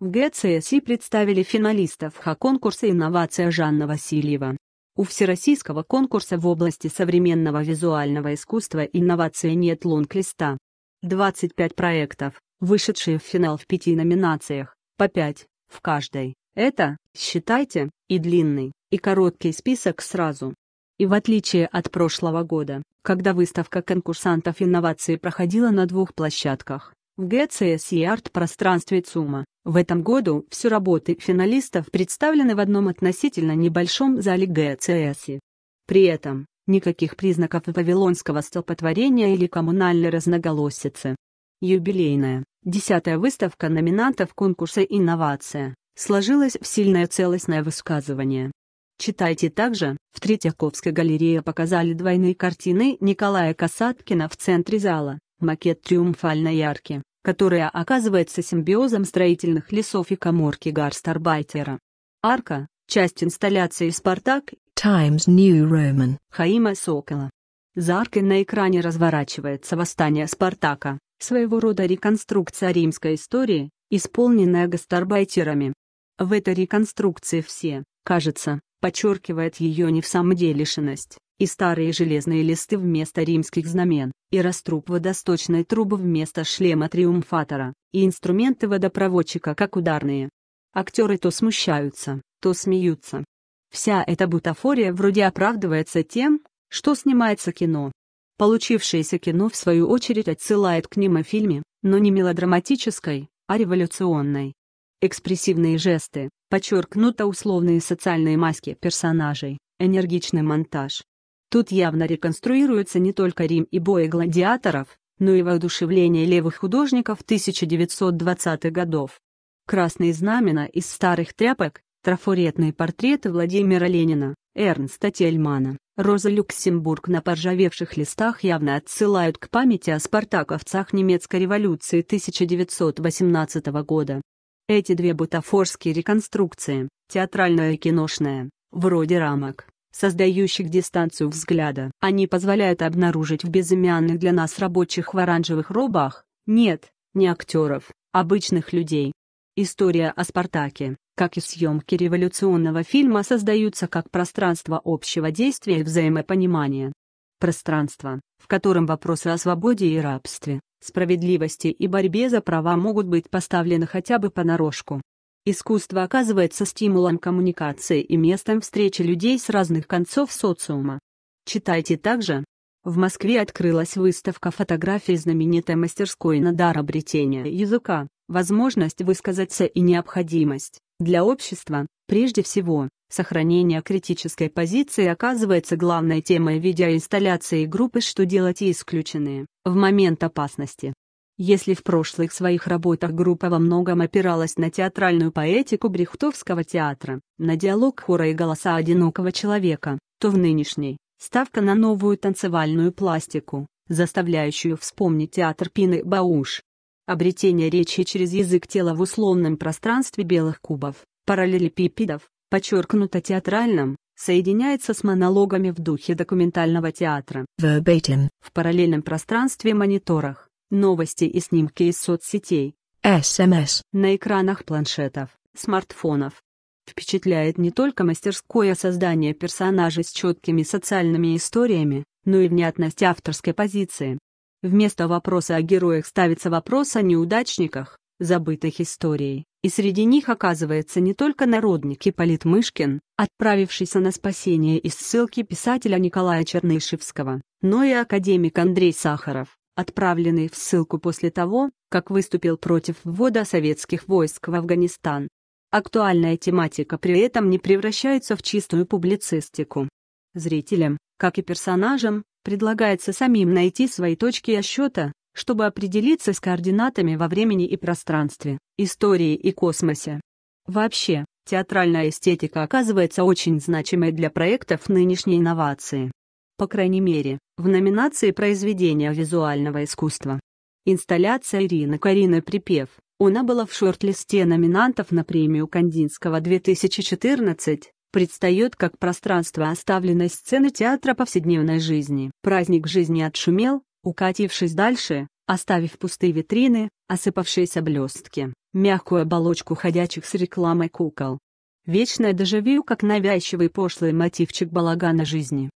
В ГЦСИ представили финалистов Х-конкурса «Инновация» Жанна Васильева. У Всероссийского конкурса в области современного визуального искусства инновации нет лонг-листа. 25 проектов, вышедшие в финал в пяти номинациях, по 5, в каждой. Это, считайте, и длинный, и короткий список сразу. И в отличие от прошлого года, когда выставка конкурсантов инноваций проходила на двух площадках, в ГЦС и арт-пространстве ЦУМа, в этом году все работы финалистов представлены в одном относительно небольшом зале ГЦС. При этом, никаких признаков вавилонского столпотворения или коммунальной разноголосицы. Юбилейная, десятая выставка номинантов конкурса «Инновация» сложилась в сильное целостное высказывание. Читайте также, в Третьяковской галерее показали двойные картины Николая Касаткина в центре зала, макет триумфальной арки, которая оказывается симбиозом строительных лесов и коморки Гарстарбайтера. Арка — часть инсталляции «Спартак» Times New Roman Хаима Сокола. За аркой на экране разворачивается восстание Спартака, своего рода реконструкция римской истории, исполненная гастарбайтерами. В этой реконструкции все, кажется, подчеркивает ее не в самом деле лишенность, и старые железные листы вместо римских знамен, и раструб водосточной трубы вместо шлема триумфатора, и инструменты водопроводчика как ударные. Актеры то смущаются, то смеются. Вся эта бутафория вроде оправдывается тем, что снимается кино. Получившееся кино в свою очередь отсылает к ним о фильме, но не мелодраматической, а революционной. Экспрессивные жесты, подчеркнуто условные социальные маски персонажей, энергичный монтаж. Тут явно реконструируется не только Рим и бои гладиаторов, но и воодушевление левых художников 1920-х годов. Красные знамена из старых тряпок, трафаретные портреты Владимира Ленина, Эрнста Тельмана, Роза Люксембург на поржавевших листах явно отсылают к памяти о спартаковцах немецкой революции 1918 года. Эти две бутафорские реконструкции, театральная и киношная, вроде рамок, создающих дистанцию взгляда, они позволяют обнаружить в безымянных для нас рабочих в оранжевых робах, нет, не актеров, обычных людей. История о Спартаке, как и съемки революционного фильма создаются как пространство общего действия и взаимопонимания. Пространство, в котором вопросы о свободе и рабстве, справедливости и борьбе за права могут быть поставлены хотя бы понарошку. Искусство оказывается стимулом коммуникации и местом встречи людей с разных концов социума. Читайте также. В Москве открылась выставка фотографий знаменитой мастерской на дар обретения языка, возможность высказаться и необходимость, для общества, прежде всего, сохранение критической позиции оказывается главной темой видеоинсталляции группы «Что делать» и исключенные, в момент опасности. Если в прошлых своих работах группа во многом опиралась на театральную поэтику брехтовского театра, на диалог хора и голоса одинокого человека, то в нынешней – ставка на новую танцевальную пластику, заставляющую вспомнить театр Пины Бауш. Обретение речи через язык тела в условном пространстве белых кубов, параллелепипедов, подчеркнуто театральном, соединяется с монологами в духе документального театра. Verbatim. В параллельном пространстве мониторах, новости и снимки из соцсетей. SMS. На экранах планшетов, смартфонов. Впечатляет не только мастерское создание персонажей с четкими социальными историями, но и внятность авторской позиции. Вместо вопроса о героях ставится вопрос о неудачниках, забытых историей, и среди них оказывается не только народник Ипполит Мышкин, отправившийся на спасение из ссылки писателя Николая Чернышевского, но и академик Андрей Сахаров, отправленный в ссылку после того, как выступил против ввода советских войск в Афганистан. Актуальная тематика при этом не превращается в чистую публицистику. Зрителям, как и персонажам, предлагается самим найти свои точки отсчета, чтобы определиться с координатами во времени и пространстве, истории и космосе. Вообще, театральная эстетика оказывается очень значимой для проектов нынешней инновации. По крайней мере, в номинации «Произведения визуального искусства». Инсталляция Ирины Карины Припев. Она была в шорт-листе номинантов на премию Кандинского 2014, предстает как пространство оставленной сцены театра повседневной жизни. Праздник жизни отшумел, укатившись дальше, оставив пустые витрины, осыпавшиеся блестки, мягкую оболочку ходячих с рекламой кукол. Вечное дежавю как навязчивый пошлый мотивчик балагана жизни.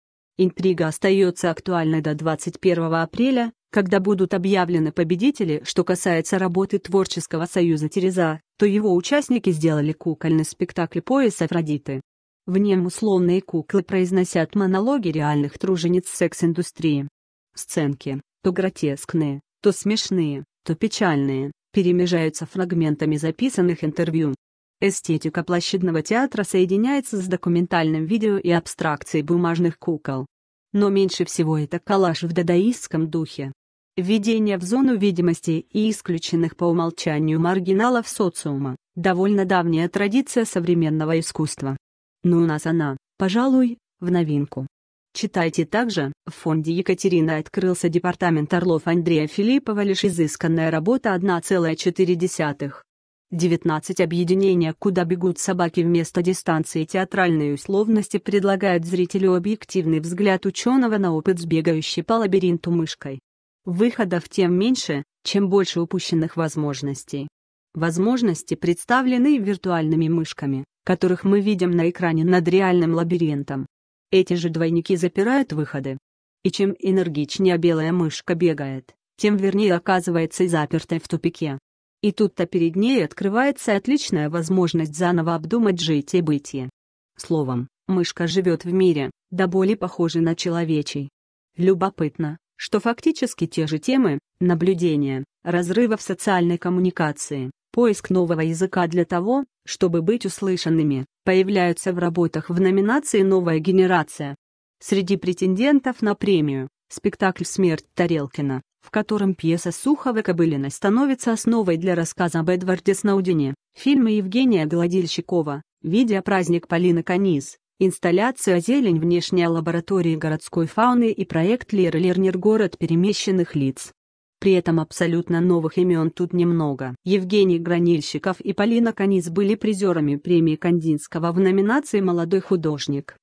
Интрига остается актуальной до 21 апреля, когда будут объявлены победители. Что касается работы Творческого союза Тереза, то его участники сделали кукольный спектакль «Пояс Афродиты». В нем условные куклы произносят монологи реальных тружениц секс-индустрии. Сценки, то гротескные, то смешные, то печальные, перемежаются фрагментами записанных интервью. Эстетика площадного театра соединяется с документальным видео и абстракцией бумажных кукол. Но меньше всего это коллаж в дадаистском духе. Введение в зону видимости и исключенных по умолчанию маргиналов социума – довольно давняя традиция современного искусства. Но у нас она, пожалуй, в новинку. Читайте также, в фонде Екатерины открылся департамент Орлов Андрея Филиппова лишь изысканная работа 1,4. 19 объединения «Куда бегут собаки» вместо дистанции театральной условности предлагают зрителю объективный взгляд ученого на опыт с бегающей по лабиринту мышкой. Выходов тем меньше, чем больше упущенных возможностей. Возможности представлены виртуальными мышками, которых мы видим на экране над реальным лабиринтом. Эти же двойники запирают выходы. И чем энергичнее белая мышка бегает, тем вернее оказывается запертой в тупике. И тут-то перед ней открывается отличная возможность заново обдумать жить и бытие. Словом, мышка живет в мире, да более похожий на человечий. Любопытно, что фактически те же темы – наблюдения, разрыва в социальной коммуникации, поиск нового языка для того, чтобы быть услышанными, появляются в работах в номинации «Новая генерация». Среди претендентов на премию – спектакль «Смерть Тарелкина», в котором пьеса Сухова-Кобылина становится основой для рассказа об Эдварде Сноудине, фильмы Евгения Гладильщикова, видеопраздник Полины Канис, инсталляция «Зелень. Внешняя лаборатория городской фауны» и проект Леры Лернер «Город перемещенных лиц». При этом абсолютно новых имен тут немного. Евгений Гранильщиков и Полина Канис были призерами премии Кандинского в номинации «Молодой художник».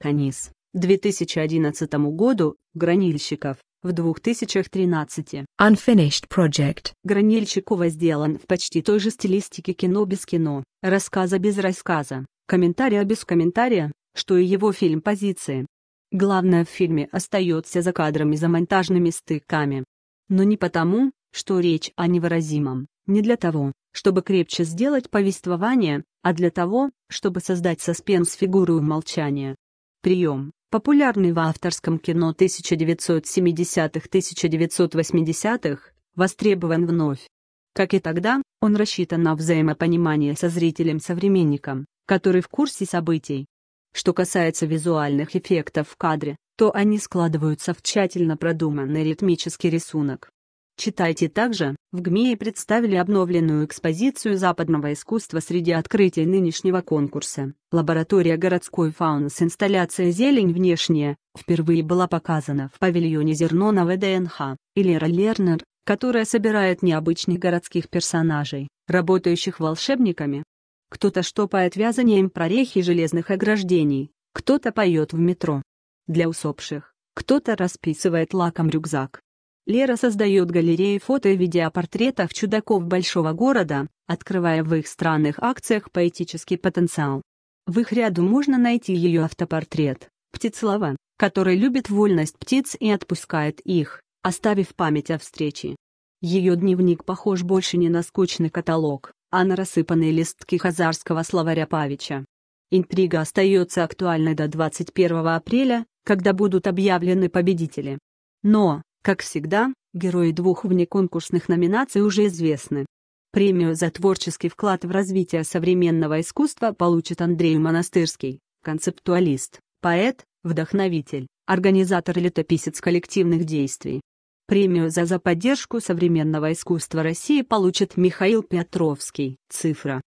Канис, 2011 году, Гранильщиков, в 2013. Unfinished Project. Гранильщикова сделан в почти той же стилистике кино без кино, рассказа без рассказа, комментария без комментария, что и его фильм «Позиции». Главное в фильме остается за кадрами за монтажными стыками. Но не потому, что речь о невыразимом, не для того, чтобы крепче сделать повествование, а для того, чтобы создать саспенс фигуру умолчания. Прием, популярный в авторском кино 1970-1980-х, востребован вновь. Как и тогда, он рассчитан на взаимопонимание со зрителем-современником, который в курсе событий. Что касается визуальных эффектов в кадре, то они складываются в тщательно продуманный ритмический рисунок. Читайте также, в ГМИ представили обновленную экспозицию западного искусства среди открытий нынешнего конкурса. Лаборатория городской фауны с инсталляцией «Зелень внешняя» впервые была показана в павильоне «Зерно» на ВДНХ, и Лера Лернер, которая собирает необычных городских персонажей, работающих волшебниками. Кто-то штопает вязанием прорехи железных ограждений, кто-то поет в метро, для усопших. Кто-то расписывает лаком рюкзак. Лера создает галереи фото и видеопортретов чудаков большого города, открывая в их странных акциях поэтический потенциал. В их ряду можно найти ее автопортрет, птицелова, который любит вольность птиц и отпускает их, оставив память о встрече. Ее дневник похож больше не на скучный каталог, а на рассыпанные листки хазарского словаря Павича. Интрига остается актуальной до 21 апреля, когда будут объявлены победители. Но, как всегда, герои двух внеконкурсных номинаций уже известны. Премию за творческий вклад в развитие современного искусства получит Андрей Монастырский, концептуалист, поэт, вдохновитель, организатор летописец коллективных действий. Премию за за поддержку современного искусства России получит Михаил Петровский, цифра.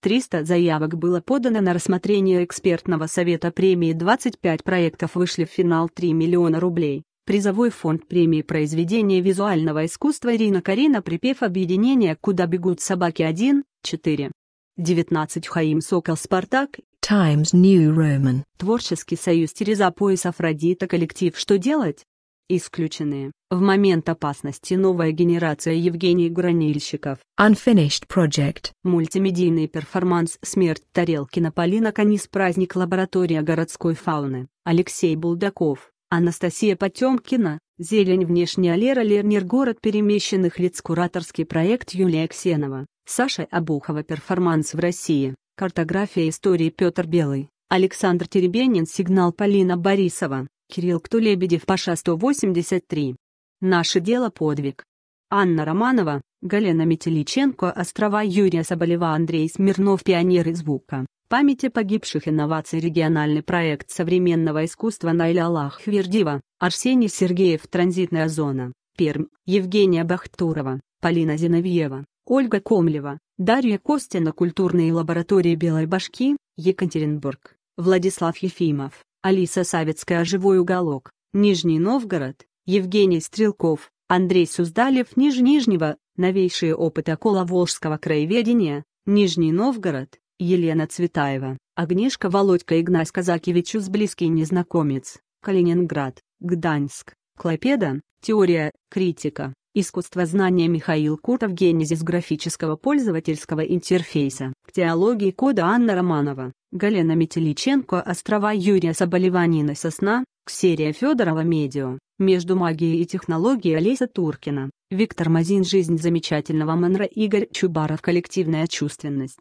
300 заявок было подано на рассмотрение экспертного совета премии 25 проектов вышли в финал 3 миллиона рублей. Призовой фонд премии произведения визуального искусства Ирина Карина припев объединения «Куда бегут собаки 1», 4. 19 Хаим Сокол Спартак Times New Roman. Творческий союз Тереза Пояс Афродита коллектив «Что делать?» Исключенные. В момент опасности новая генерация Евгений Гранильщиков. Unfinished project. Мультимедийный перформанс «Смерть Тарелкина» Полина Канис Праздник Лаборатория городской фауны. Алексей Булдаков. Анастасия Потемкина. Зелень внешняя Лера Лернер Город перемещенных лиц Кураторский проект Юлия Ксенова. Саша Обухова Перформанс в России. Картография истории Петр Белый. Александр Теребенин Сигнал Полина Борисова. Кирилл Кто Лебедев Паша 183. Наше дело подвиг. Анна Романова, Галина Метеличенко Острова Юрия Соболева Андрей Смирнов Пионеры звука. Памяти погибших инноваций региональный проект современного искусства Найля Аллах-Вердива, Арсений Сергеев Транзитная зона, Пермь, Евгения Бахтурова, Полина Зиновьева, Ольга Комлева, Дарья Костина Культурные лаборатории Белой Башки, Екатеринбург, Владислав Ефимов, Алиса Савицкая Живой уголок, Нижний Новгород, Евгений Стрелков, Андрей Суздалев Нижнего, новейшие опыты Волжского краеведения, Нижний Новгород, Елена Цветаева, Агнешка Володька Игнась Казакевич близкий незнакомец, Калининград, Гданьск, Клайпеда, теория, критика, искусство знания Михаил Кутов генезис графического пользовательского интерфейса, к теологии кода Анна Романова, Галена Метеличенко Острова Юрия Соболеванина Сосна, Ксерия Федорова Медио, Между магией и технологией Олеся Туркина, Виктор Мазин Жизнь замечательного Манра Игорь Чубаров Коллективная чувственность.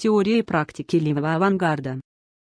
Теория и практики левого авангарда.